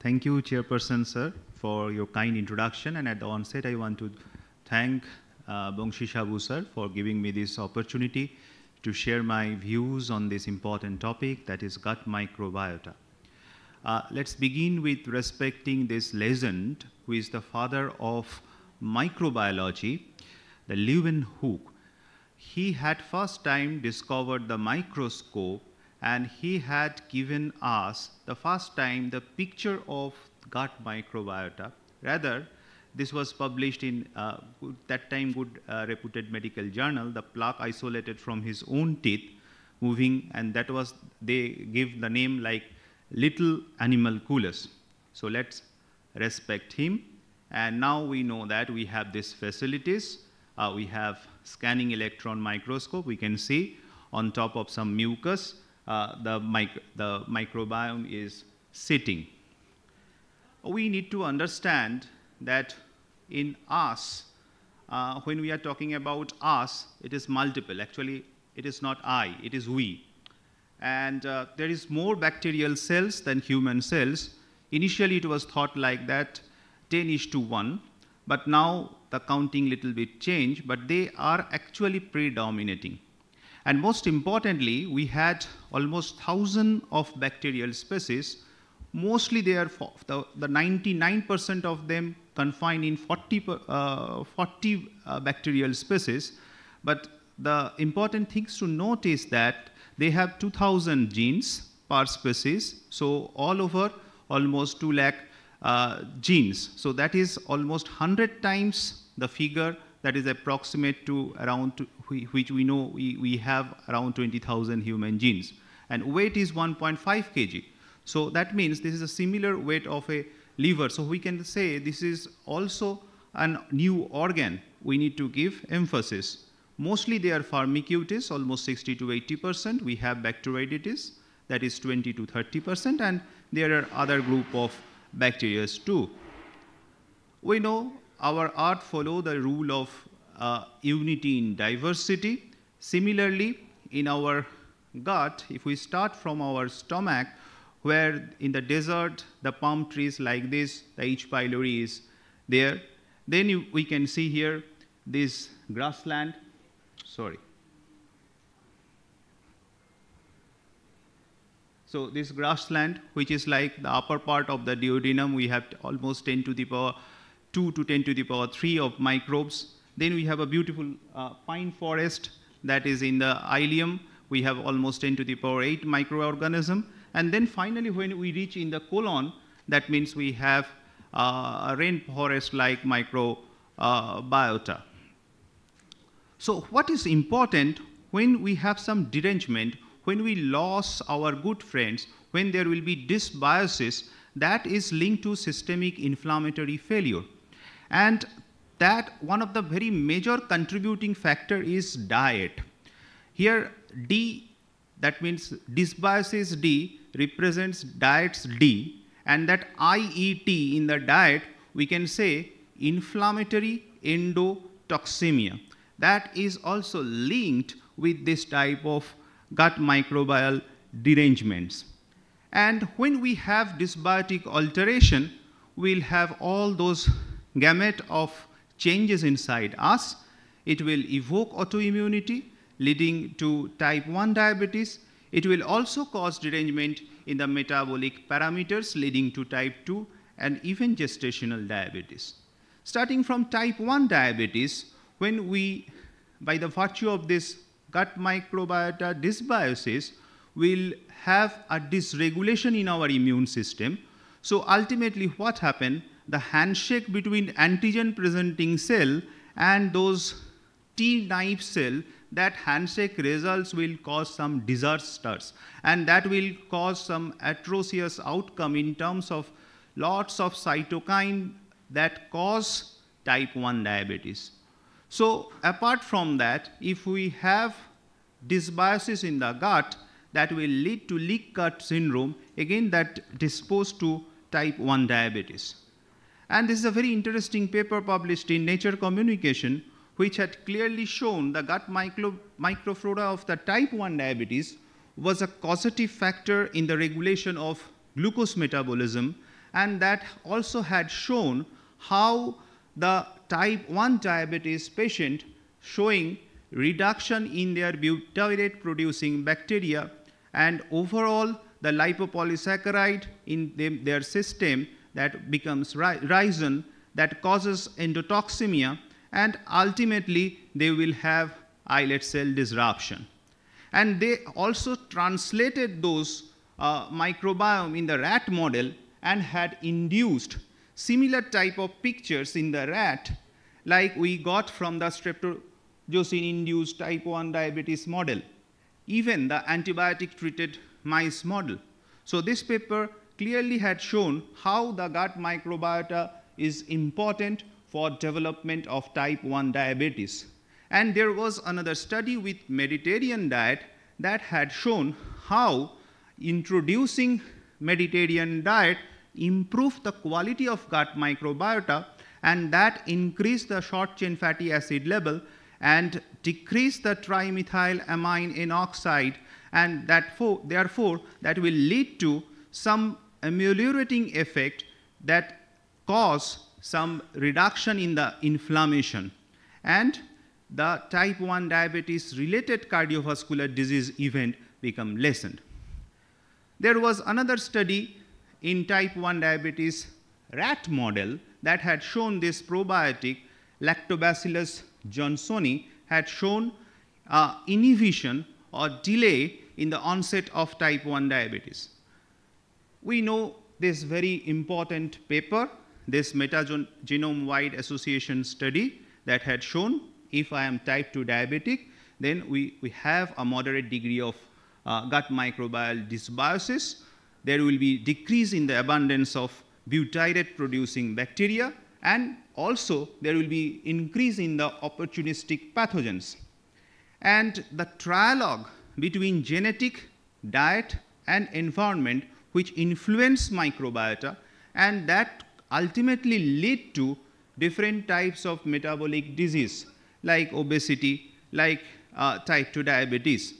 Thank you, Chairperson, sir, for your kind introduction. And at the onset, I want to thank uh, Banshi Saboo, sir, for giving me this opportunity to share my views on this important topic, that is gut microbiota. Uh, let's begin with respecting this legend, who is the father of microbiology, the Leeuwenhoek. He had first time discovered the microscope and he had given us the first time the picture of gut microbiota. Rather, this was published in uh, that time good uh, reputed medical journal, the plaque isolated from his own teeth, moving, and that was, they give the name like little animal animalculus. So let's respect him. And now we know that we have these facilities. Uh, we have scanning electron microscope. We can see on top of some mucus uh, the, mic the microbiome is sitting. We need to understand that in us, uh, when we are talking about us, it is multiple. Actually, it is not I, it is we. And uh, there is more bacterial cells than human cells. Initially, it was thought like that 10 is to 1, but now the counting little bit changed, but they are actually predominating. And most importantly, we had almost 1,000 of bacterial species. Mostly they are, the 99% of them confined in 40, uh, 40 uh, bacterial species. But the important things to note is that they have 2,000 genes per species. So all over almost 2 lakh uh, genes. So that is almost 100 times the figure that is approximate to around, which we know we, we have around 20,000 human genes. And weight is 1.5 kg. So that means this is a similar weight of a liver. So we can say this is also a new organ we need to give emphasis. Mostly they are firmicutes, almost 60 to 80%. We have bacteroidetes, that is 20 to 30%, and there are other group of bacteria too. We know our art follow the rule of uh, unity in diversity. Similarly, in our gut, if we start from our stomach, where in the desert, the palm trees like this, the H. pylori is there, then you, we can see here this grassland, sorry. So this grassland, which is like the upper part of the duodenum, we have almost 10 to the power 2 to 10 to the power 3 of microbes. Then we have a beautiful uh, pine forest that is in the ileum. We have almost 10 to the power 8 microorganism. And then finally, when we reach in the colon, that means we have uh, a rainforest-like microbiota. Uh, so what is important when we have some derangement, when we lose our good friends, when there will be dysbiosis, that is linked to systemic inflammatory failure. And that one of the very major contributing factor is diet. Here D, that means dysbiosis D represents diets D and that IET in the diet we can say inflammatory endotoxemia. That is also linked with this type of gut microbial derangements. And when we have dysbiotic alteration, we'll have all those gamut of changes inside us. It will evoke autoimmunity, leading to type 1 diabetes. It will also cause derangement in the metabolic parameters, leading to type 2 and even gestational diabetes. Starting from type 1 diabetes, when we, by the virtue of this gut microbiota dysbiosis, will have a dysregulation in our immune system. So ultimately what happened, the handshake between antigen presenting cell and those T naive cell, that handshake results will cause some disasters and that will cause some atrocious outcome in terms of lots of cytokine that cause type 1 diabetes. So apart from that, if we have dysbiosis in the gut, that will lead to leak gut syndrome, again that disposed to type 1 diabetes. And this is a very interesting paper published in Nature Communication, which had clearly shown the gut micro microflora of the type 1 diabetes was a causative factor in the regulation of glucose metabolism. And that also had shown how the type 1 diabetes patient showing reduction in their butyrate producing bacteria and overall the lipopolysaccharide in their system that becomes rhizin that causes endotoxemia and ultimately they will have islet cell disruption. And they also translated those uh, microbiome in the rat model and had induced similar type of pictures in the rat like we got from the streptozocin-induced type 1 diabetes model, even the antibiotic-treated mice model. So this paper clearly had shown how the gut microbiota is important for development of type 1 diabetes. And there was another study with Mediterranean diet that had shown how introducing Mediterranean diet improved the quality of gut microbiota and that increased the short chain fatty acid level and decreased the trimethylamine N oxide and that for, therefore that will lead to some ameliorating effect that cause some reduction in the inflammation and the type 1 diabetes related cardiovascular disease event become lessened. There was another study in type 1 diabetes rat model that had shown this probiotic lactobacillus johnsonii had shown uh, inhibition or delay in the onset of type 1 diabetes. We know this very important paper, this metagenome-wide association study that had shown if I am type 2 diabetic, then we, we have a moderate degree of uh, gut microbial dysbiosis. There will be decrease in the abundance of butyrate producing bacteria and also there will be increase in the opportunistic pathogens. And the trialogue between genetic, diet and environment which influence microbiota and that ultimately lead to different types of metabolic disease like obesity, like uh, type 2 diabetes.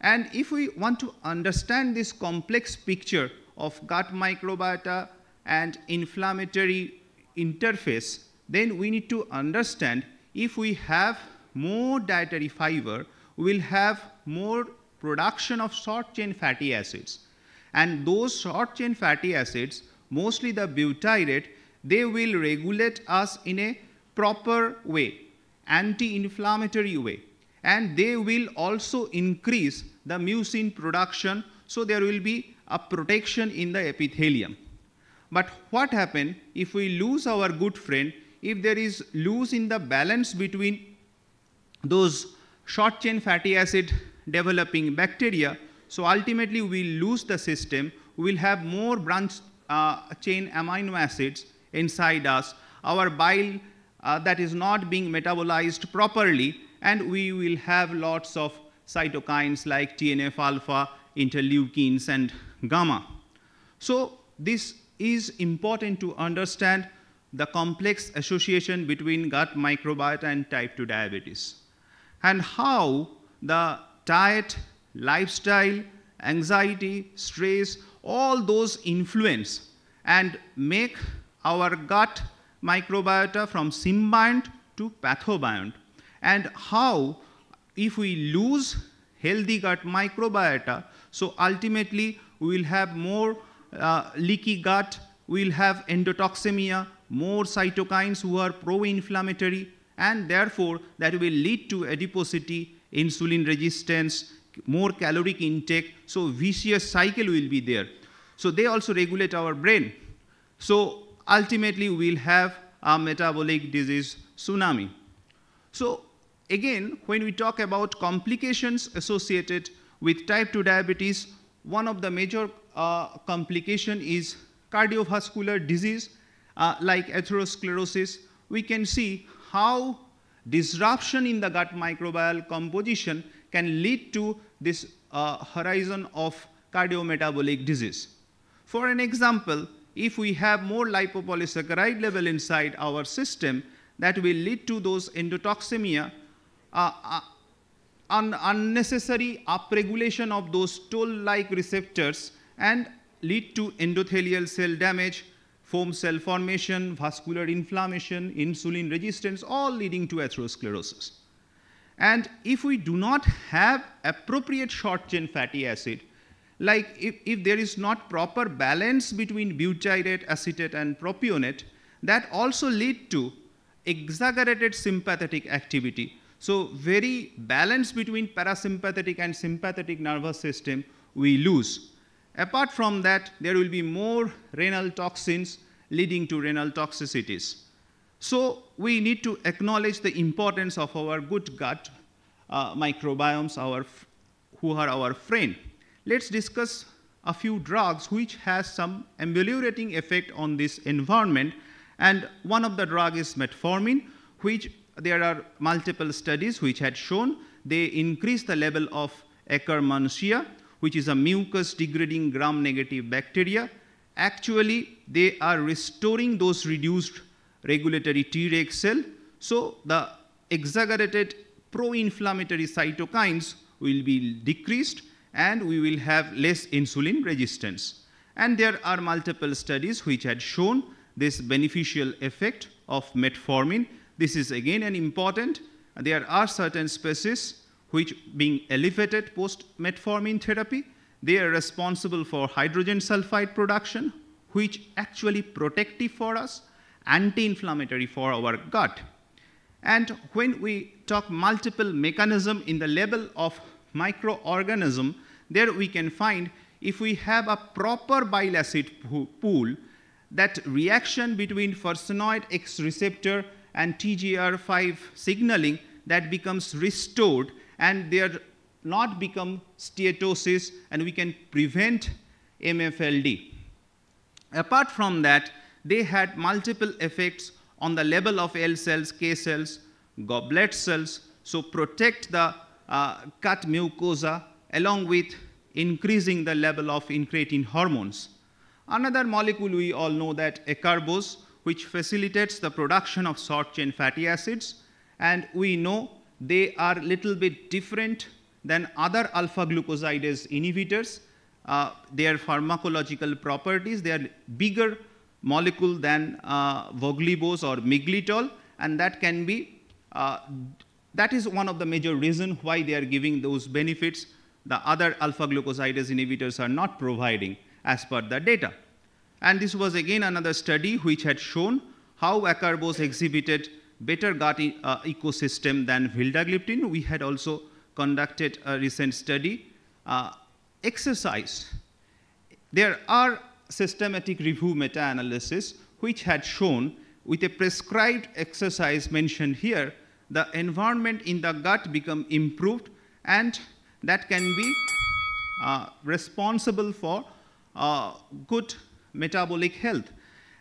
And if we want to understand this complex picture of gut microbiota and inflammatory interface, then we need to understand if we have more dietary fiber, we will have more production of short chain fatty acids. And those short chain fatty acids, mostly the butyrate, they will regulate us in a proper way, anti-inflammatory way. And they will also increase the mucin production, so there will be a protection in the epithelium. But what happens if we lose our good friend, if there is loose in the balance between those short chain fatty acid developing bacteria, so ultimately we lose the system, we will have more branch uh, chain amino acids inside us, our bile uh, that is not being metabolized properly, and we will have lots of cytokines like TNF alpha, interleukins, and gamma. So this is important to understand the complex association between gut microbiota and type 2 diabetes and how the diet, lifestyle, anxiety, stress, all those influence and make our gut microbiota from symbiont to pathobiont. And how if we lose healthy gut microbiota, so ultimately we will have more uh, leaky gut, we'll have endotoxemia, more cytokines who are pro-inflammatory, and therefore that will lead to adiposity, insulin resistance, more caloric intake, so vicious cycle will be there. So they also regulate our brain. So ultimately we'll have a metabolic disease tsunami. So again, when we talk about complications associated with type 2 diabetes, one of the major uh, complication is cardiovascular disease uh, like atherosclerosis. We can see how disruption in the gut microbial composition can lead to this uh, horizon of cardiometabolic disease. For an example, if we have more lipopolysaccharide level inside our system, that will lead to those endotoxemia, uh, uh, un unnecessary upregulation of those toll-like receptors and lead to endothelial cell damage, foam cell formation, vascular inflammation, insulin resistance, all leading to atherosclerosis. And if we do not have appropriate short chain fatty acid, like if, if there is not proper balance between butyrate, acetate, and propionate, that also lead to exaggerated sympathetic activity. So very balance between parasympathetic and sympathetic nervous system we lose. Apart from that, there will be more renal toxins leading to renal toxicities. So we need to acknowledge the importance of our good gut uh, microbiomes, our who are our friend. Let's discuss a few drugs which has some ameliorating effect on this environment. And one of the drug is metformin, which there are multiple studies which had shown they increase the level of Akkermansia, which is a mucus degrading gram negative bacteria. Actually, they are restoring those reduced regulatory Treg cell. So the exaggerated pro-inflammatory cytokines will be decreased and we will have less insulin resistance. And there are multiple studies which had shown this beneficial effect of metformin. This is again an important, there are certain species which being elevated post-metformin therapy, they are responsible for hydrogen sulfide production, which actually protective for us, anti-inflammatory for our gut. And when we talk multiple mechanism in the level of microorganism, there we can find if we have a proper bile acid pool, that reaction between farnesoid X receptor and TGR5 signaling that becomes restored and they are not become steatosis and we can prevent MFLD. Apart from that, they had multiple effects on the level of L cells, K cells, goblet cells, so protect the uh, gut mucosa along with increasing the level of incretin hormones. Another molecule we all know that acarbose, which facilitates the production of short chain fatty acids, and we know they are little bit different than other alpha glucosidase inhibitors. Uh, their pharmacological properties, they are bigger molecule than uh, voglibose or miglitol, and that can be, uh, that is one of the major reasons why they are giving those benefits the other alpha glucosidase inhibitors are not providing as per the data. And this was again another study which had shown how acarbose exhibited better gut uh, ecosystem than vildagliptin. We had also conducted a recent study. Uh, exercise. There are systematic review meta-analysis which had shown with a prescribed exercise mentioned here, the environment in the gut become improved and that can be uh, responsible for uh, good metabolic health.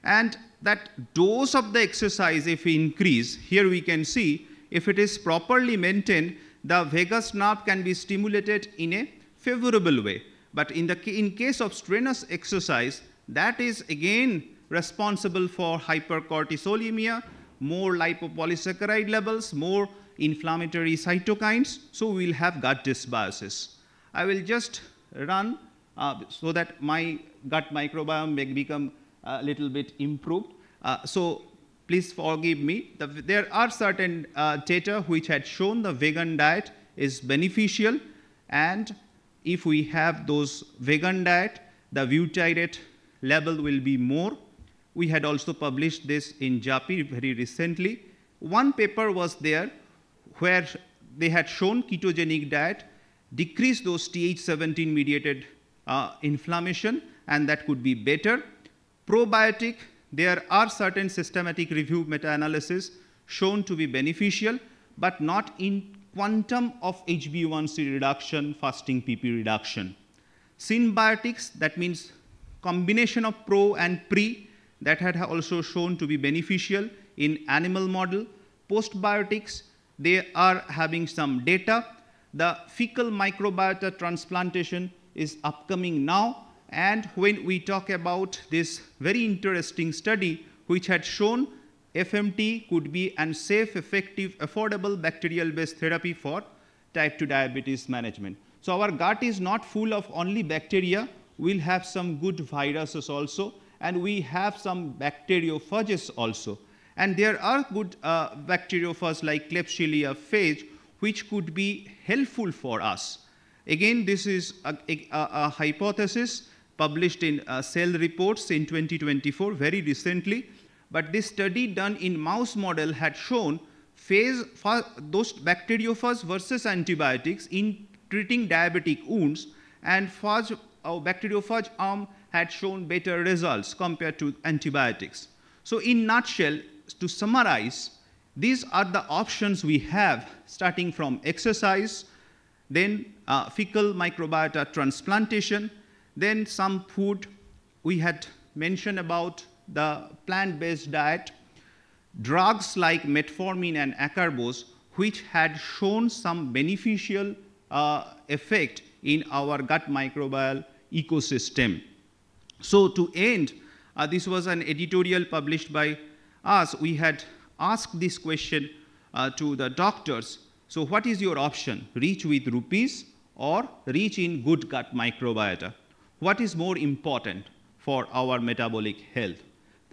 And that dose of the exercise, if we increase, here we can see if it is properly maintained, the vagus nerve can be stimulated in a favorable way. But in, the, in case of strenuous exercise, that is again responsible for hypercortisolemia, more lipopolysaccharide levels, more inflammatory cytokines, so we will have gut dysbiosis. I will just run uh, so that my gut microbiome may become a little bit improved. Uh, so please forgive me. The, there are certain uh, data which had shown the vegan diet is beneficial and if we have those vegan diet, the butyrate level will be more. We had also published this in JAPI very recently. One paper was there where they had shown ketogenic diet decrease those Th17 mediated uh, inflammation and that could be better. Probiotic, there are certain systematic review meta-analysis shown to be beneficial, but not in quantum of HbA1c reduction, fasting PP reduction. Synbiotics, that means combination of pro and pre, that had also shown to be beneficial in animal model. Postbiotics, they are having some data. The fecal microbiota transplantation is upcoming now. And when we talk about this very interesting study, which had shown FMT could be an safe, effective, affordable bacterial-based therapy for type 2 diabetes management. So our gut is not full of only bacteria, we'll have some good viruses also, and we have some bacteriophages also. And there are good uh, bacteriophages like Klebsiella phage, which could be helpful for us. Again, this is a, a, a hypothesis published in uh, Cell Reports in 2024, very recently. But this study done in mouse model had shown phase those bacteriophages versus antibiotics in treating diabetic wounds, and phage, uh, bacteriophage arm had shown better results compared to antibiotics. So in nutshell, to summarize, these are the options we have starting from exercise, then uh, fecal microbiota transplantation, then some food we had mentioned about the plant-based diet, drugs like metformin and acarbose, which had shown some beneficial uh, effect in our gut microbial ecosystem. So to end, uh, this was an editorial published by us. We had asked this question uh, to the doctors. So what is your option? Reach with rupees or reach in good gut microbiota? What is more important for our metabolic health?